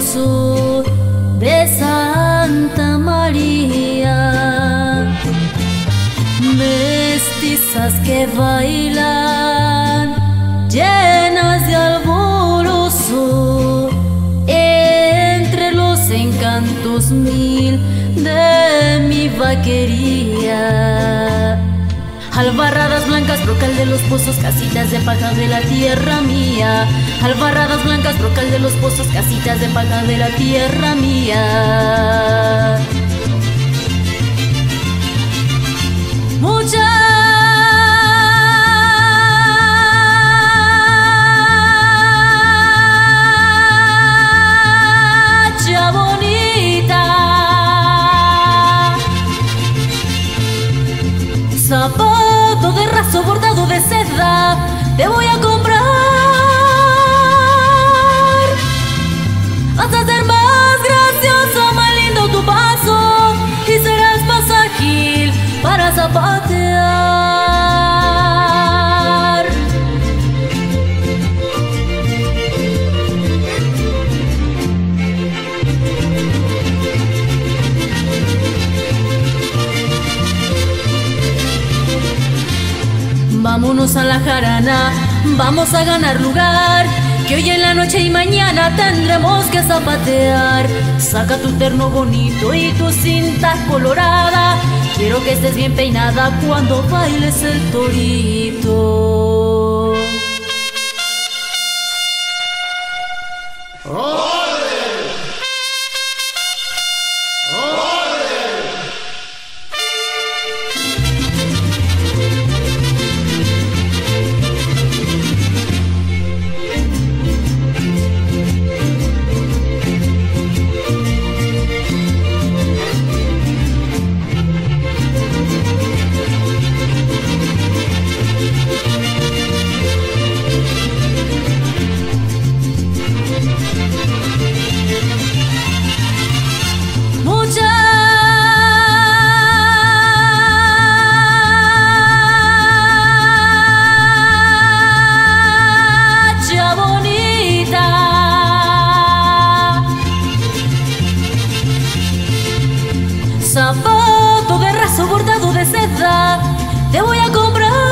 de Santa María. Mestizas que bailan llenas de alborozo entre los encantos mil de mi vaquería. Albarradas blancas, brocal de los pozos, casitas de paja de la tierra mía. Albarradas blancas, brocal de los pozos, casitas de paja de la tierra mía. Zapato de raso bordado de seda, te voy a comprar. Vas a ser más gracioso, más lindo tu paso y serás más ágil para zapatear. Vámonos a la jarana, vamos a ganar lugar. Que hoy en la noche y mañana tendremos que zapatear. Saca tu terno bonito y tu cinta colorada. Quiero que estés bien peinada cuando bailes el torito. Muchacha Seda, te voy a comprar.